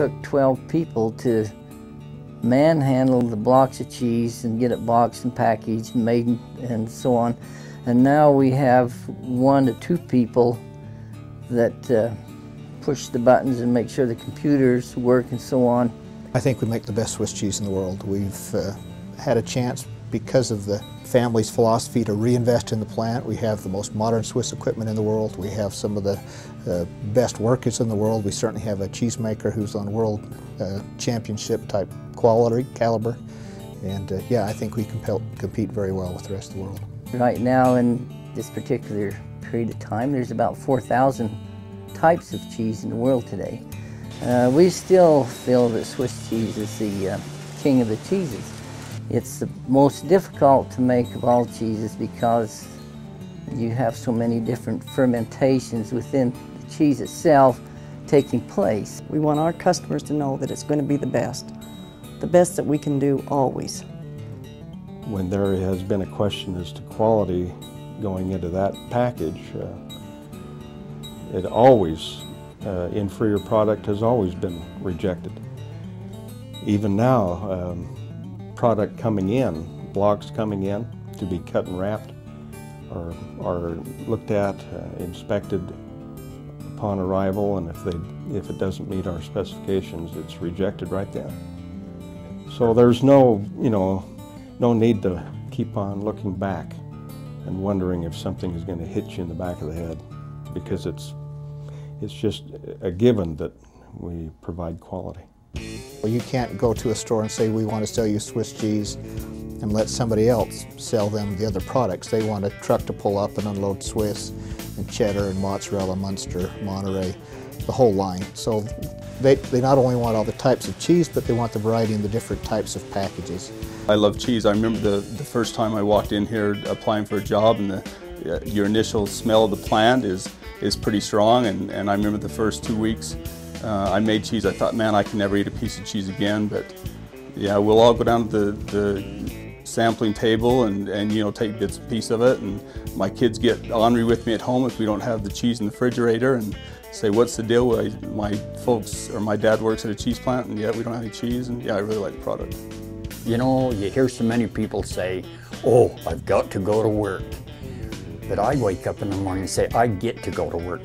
Took 12 people to manhandle the blocks of cheese and get it boxed and packaged and made and so on. And now we have one to two people that uh, push the buttons and make sure the computers work and so on. I think we make the best Swiss cheese in the world. We've uh, had a chance because of the family's philosophy to reinvest in the plant. We have the most modern Swiss equipment in the world. We have some of the uh, best workers in the world. We certainly have a cheesemaker who's on world uh, championship type quality, caliber. And uh, yeah, I think we compel, compete very well with the rest of the world. Right now in this particular period of time, there's about 4,000 types of cheese in the world today. Uh, we still feel that Swiss cheese is the uh, king of the cheeses. It's the most difficult to make of all cheeses because you have so many different fermentations within the cheese itself taking place. We want our customers to know that it's going to be the best, the best that we can do always. When there has been a question as to quality going into that package, uh, it always, uh, inferior product has always been rejected. Even now, um, product coming in, blocks coming in to be cut and wrapped, are, are looked at, uh, inspected upon arrival, and if, they, if it doesn't meet our specifications, it's rejected right then. So there's no, you know, no need to keep on looking back and wondering if something is going to hit you in the back of the head because it's, it's just a given that we provide quality. You can't go to a store and say, we want to sell you Swiss cheese and let somebody else sell them the other products. They want a truck to pull up and unload Swiss and cheddar and mozzarella, Munster, Monterey, the whole line. So they, they not only want all the types of cheese, but they want the variety in the different types of packages. I love cheese. I remember the, the first time I walked in here applying for a job and the, uh, your initial smell of the plant is, is pretty strong and, and I remember the first two weeks uh, I made cheese. I thought, man, I can never eat a piece of cheese again. But yeah, we'll all go down to the, the sampling table and, and you know take bits and piece of it. And my kids get ornery with me at home if we don't have the cheese in the refrigerator and say, what's the deal? with my folks or my dad works at a cheese plant and yeah, we don't have any cheese. And yeah, I really like the product. You know, you hear so many people say, oh, I've got to go to work. But I wake up in the morning and say, I get to go to work.